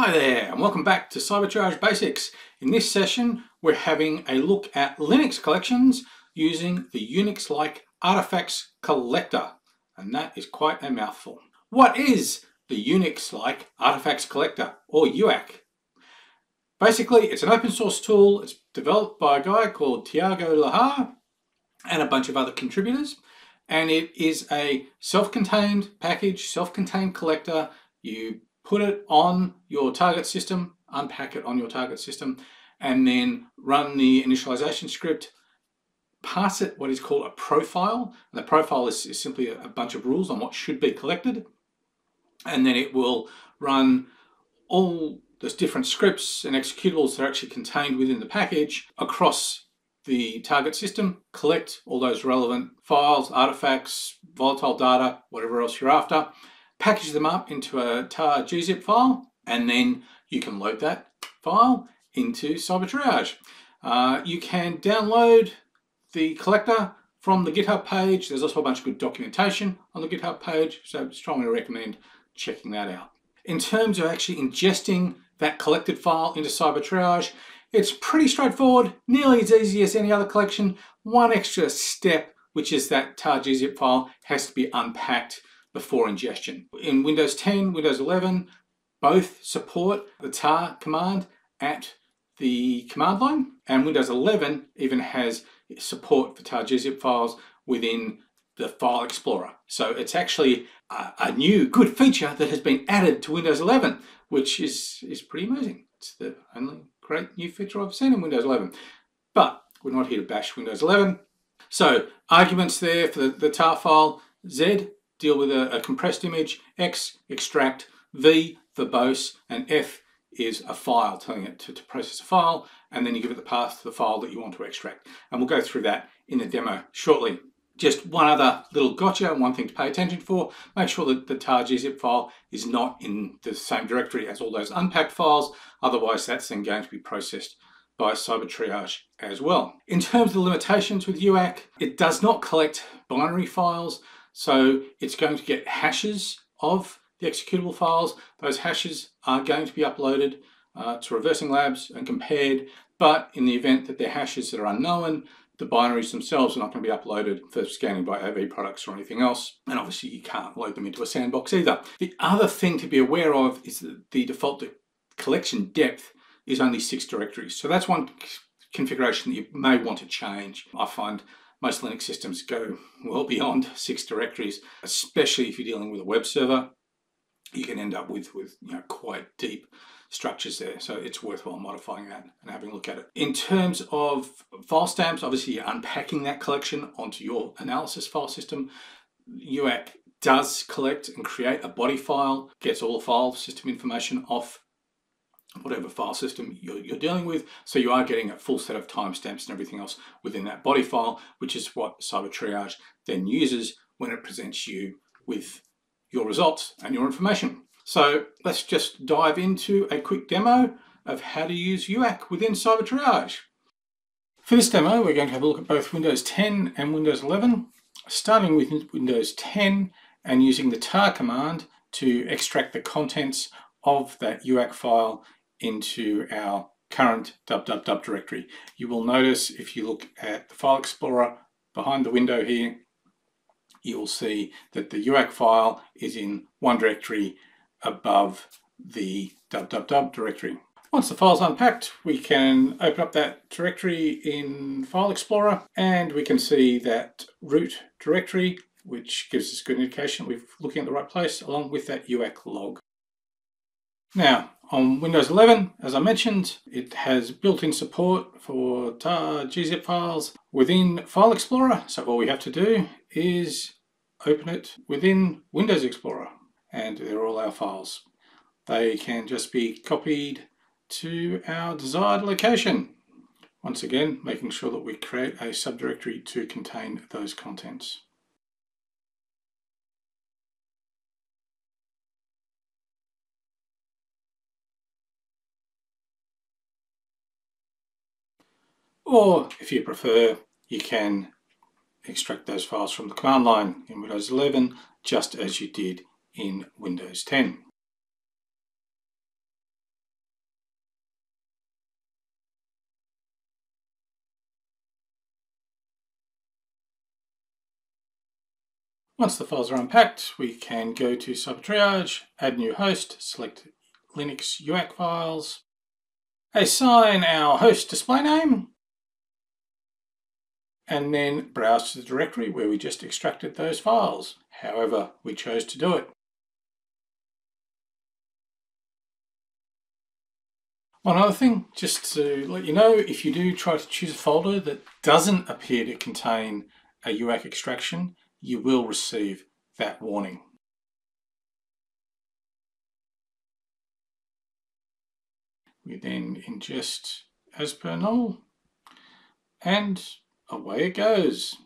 Hi there and welcome back to Cyber Triage Basics. In this session we're having a look at Linux collections using the Unix-like artifacts collector and that is quite a mouthful. What is the Unix-like artifacts collector or UAC? Basically it's an open source tool, it's developed by a guy called Thiago Lahr and a bunch of other contributors and it is a self-contained package, self-contained collector. You put it on your target system, unpack it on your target system, and then run the initialization script, pass it what is called a profile. And the profile is, is simply a, a bunch of rules on what should be collected. And then it will run all those different scripts and executables that are actually contained within the package across the target system, collect all those relevant files, artifacts, volatile data, whatever else you're after, package them up into a tar gzip file, and then you can load that file into CyberTriage. Uh, you can download the collector from the GitHub page. There's also a bunch of good documentation on the GitHub page, so strongly recommend checking that out. In terms of actually ingesting that collected file into CyberTriage, it's pretty straightforward, nearly as easy as any other collection. One extra step, which is that tar gzip file has to be unpacked before ingestion. In Windows 10, Windows 11, both support the tar command at the command line, and Windows 11 even has support for tar gzip files within the File Explorer. So it's actually a, a, new good feature that has been added to Windows 11, which is, is pretty amazing. It's the only great new feature I've seen in Windows 11. But we're not here to bash Windows 11. So arguments there for the, the tar file, Z deal with a, a compressed image, X, extract, V, verbose, and F is a file, telling it to, to, process a file, and then you give it the path to the file that you want to extract. And we'll go through that in the demo shortly. Just one other little gotcha, one thing to pay attention for, make sure that the tar gzip file is not in the same directory as all those unpacked files, otherwise that's then going to be processed by CyberTriage as well. In terms of the limitations with UAC, it does not collect binary files, so it's going to get hashes of the executable files. Those hashes are going to be uploaded uh, to Reversing Labs and compared, but in the event that they're hashes that are unknown, the binaries themselves are not going to be uploaded for scanning by AV products or anything else. And obviously you can't load them into a sandbox either. The other thing to be aware of is that the default collection depth is only six directories. So that's one configuration that you may want to change. I find most Linux systems go well beyond six directories, especially if you're dealing with a web server. You can end up with, with you know, quite deep structures there. So it's worthwhile modifying that and having a look at it. In terms of file stamps, obviously you're unpacking that collection onto your analysis file system. UAC does collect and create a body file, gets all the file system information off whatever file system you're, you're, dealing with. So you are getting a full set of timestamps and everything else within that body file, which is what CyberTriage then uses when it presents you with your results and your information. So let's just dive into a quick demo of how to use UAC within CyberTriage. For this demo, we're going to have a look at both Windows 10 and Windows 11, starting with Windows 10 and using the tar command to extract the contents of that UAC file into our current www directory. You will notice if you look at the File Explorer behind the window here, you will see that the UAC file is in one directory above the www directory. Once the file's unpacked, we can open up that directory in File Explorer and we can see that root directory, which gives us good indication we're looking at the right place, along with that UAC log. Now, on Windows 11, as I mentioned, it has built-in support for tar gzip files within File Explorer. So all we have to do is open it within Windows Explorer and they're all our files. They can just be copied to our desired location. Once again, making sure that we create a subdirectory to contain those contents. or if you prefer you can extract those files from the command line in Windows 11 just as you did in Windows 10. Once the files are unpacked, we can go to Cybertriage, add new host, select Linux UAC files, assign our host display name, and then browse to the directory where we just extracted those files, however we chose to do it. One other thing, just to let you know, if you do try to choose a folder that doesn't appear to contain a UAC extraction, you will receive that warning. We then ingest as per normal and away it goes.